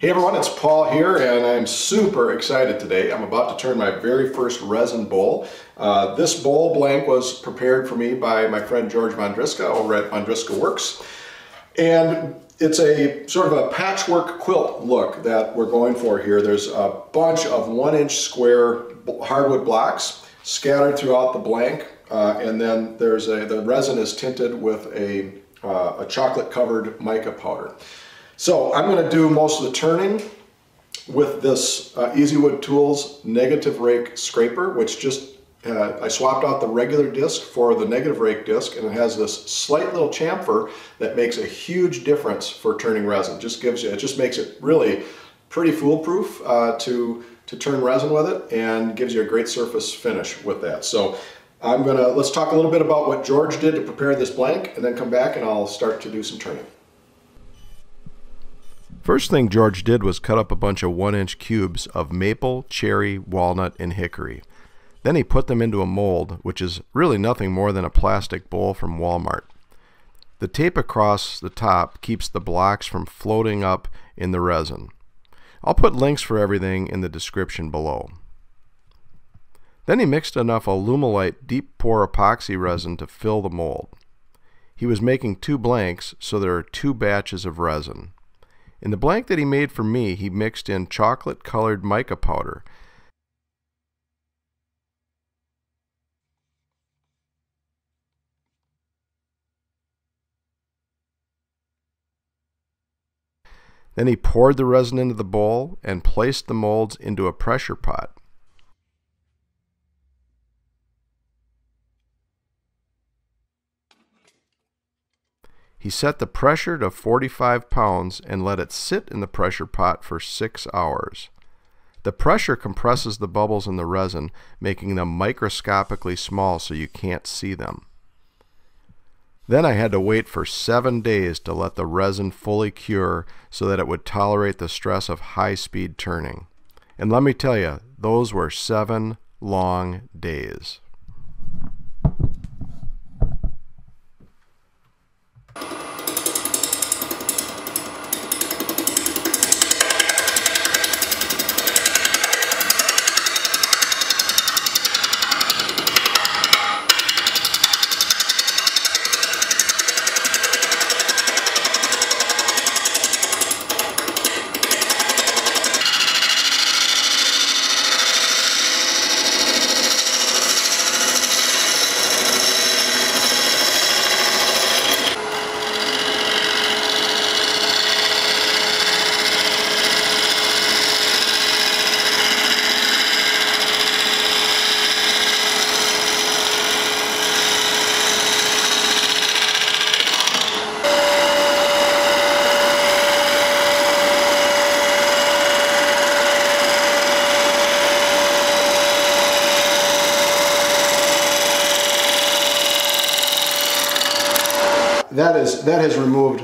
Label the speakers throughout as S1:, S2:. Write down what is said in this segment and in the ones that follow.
S1: Hey everyone, it's Paul here and I'm super excited today. I'm about to turn my very first resin bowl. Uh, this bowl blank was prepared for me by my friend George Vondriska over at Vondriska Works. And it's a sort of a patchwork quilt look that we're going for here. There's a bunch of one inch square hardwood blocks scattered throughout the blank. Uh, and then there's a, the resin is tinted with a, uh, a chocolate covered mica powder. So I'm going to do most of the turning with this uh, Easywood Tools negative rake scraper, which just, uh, I swapped out the regular disc for the negative rake disc, and it has this slight little chamfer that makes a huge difference for turning resin. Just gives you, it just makes it really pretty foolproof uh, to, to turn resin with it and gives you a great surface finish with that. So I'm gonna, let's talk a little bit about what George did to prepare this blank and then come back and I'll start to do some turning.
S2: First thing George did was cut up a bunch of one inch cubes of maple, cherry, walnut, and hickory. Then he put them into a mold, which is really nothing more than a plastic bowl from Walmart. The tape across the top keeps the blocks from floating up in the resin. I'll put links for everything in the description below. Then he mixed enough Alumilite deep pour epoxy resin to fill the mold. He was making two blanks, so there are two batches of resin. In the blank that he made for me, he mixed in chocolate colored mica powder. Then he poured the resin into the bowl and placed the molds into a pressure pot. He set the pressure to 45 pounds and let it sit in the pressure pot for six hours. The pressure compresses the bubbles in the resin, making them microscopically small so you can't see them. Then I had to wait for seven days to let the resin fully cure so that it would tolerate the stress of high-speed turning. And let me tell you, those were seven long days.
S1: That is that has removed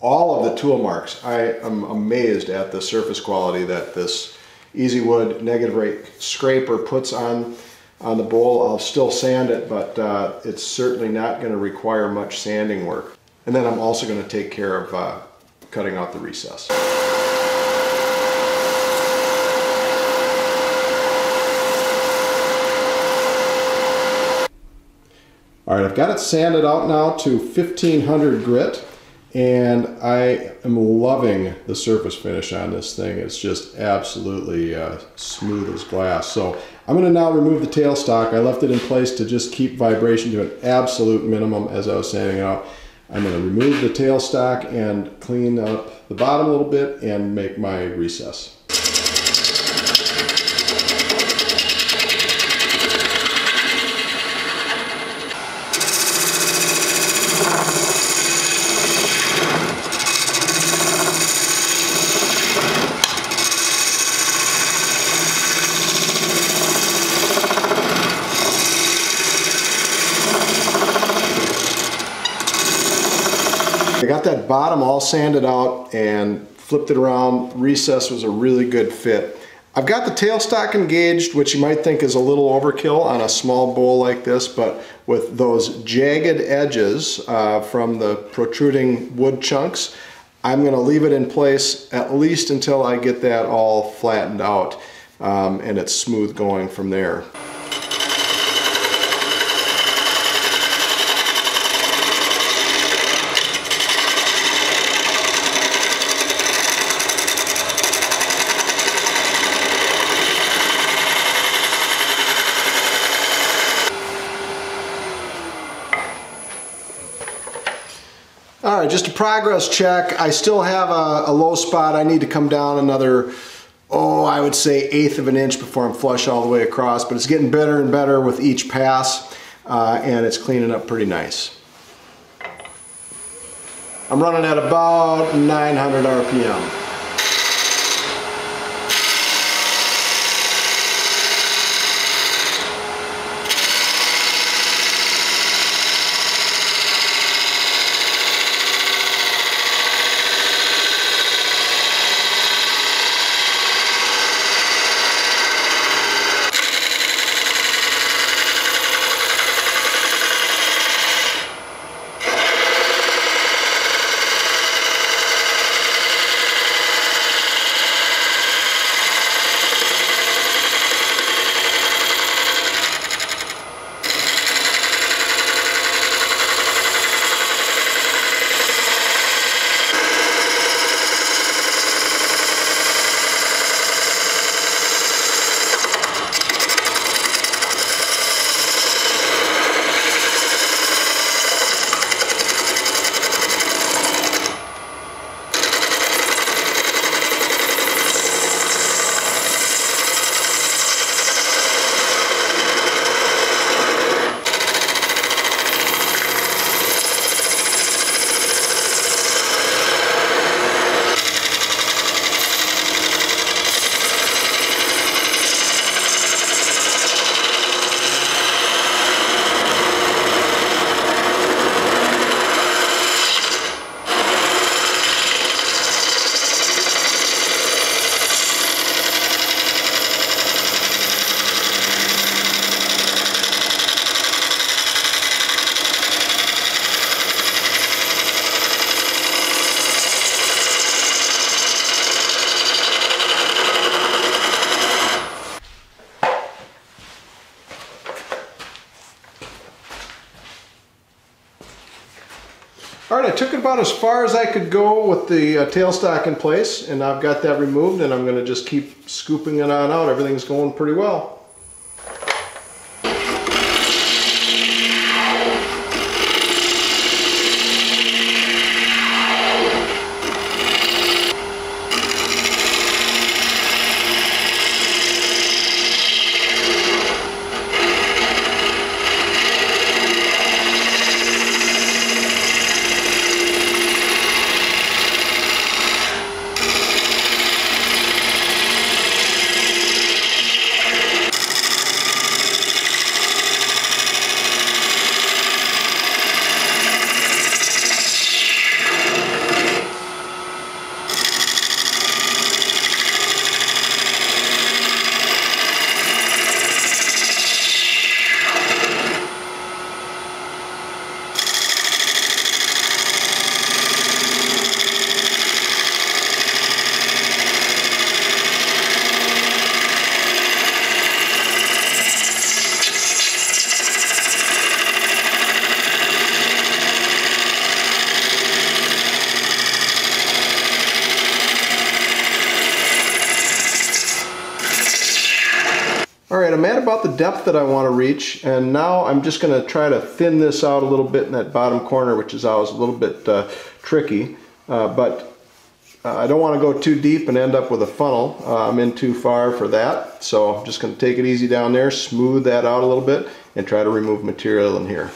S1: all of the tool marks. I am amazed at the surface quality that this Easywood negative rake scraper puts on on the bowl. I'll still sand it, but uh, it's certainly not going to require much sanding work. And then I'm also going to take care of uh, cutting out the recess. All right, I've got it sanded out now to 1500 grit and I am loving the surface finish on this thing. It's just absolutely uh, smooth as glass. So I'm gonna now remove the tailstock. I left it in place to just keep vibration to an absolute minimum as I was sanding it out. I'm gonna remove the tailstock and clean up the bottom a little bit and make my recess. That bottom all sanded out and flipped it around. Recess was a really good fit. I've got the tailstock engaged, which you might think is a little overkill on a small bowl like this, but with those jagged edges uh, from the protruding wood chunks, I'm going to leave it in place at least until I get that all flattened out um, and it's smooth going from there. Right, just a progress check. I still have a, a, low spot. I need to come down another, oh, I would say eighth of an inch before I'm flush all the way across, but it's getting better and better with each pass, uh, and it's cleaning up pretty nice. I'm running at about 900 RPM. All right, I took it about as far as I could go with the uh, tailstock in place, and I've got that removed, and I'm going to just keep scooping it on out. Everything's going pretty well. All right, I'm at about the depth that I want to reach, and now I'm just going to try to thin this out a little bit in that bottom corner, which is always a little bit uh, tricky, uh, but uh, I don't want to go too deep and end up with a funnel. Uh, I'm in too far for that, so I'm just going to take it easy down there, smooth that out a little bit, and try to remove material in here.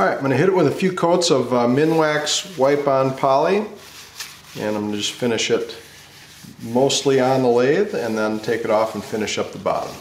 S1: All right, I'm going to hit it with a few coats of uh, Minwax Wipe On Poly, and I'm to just finish it mostly on the lathe and then take it off and finish up the bottom.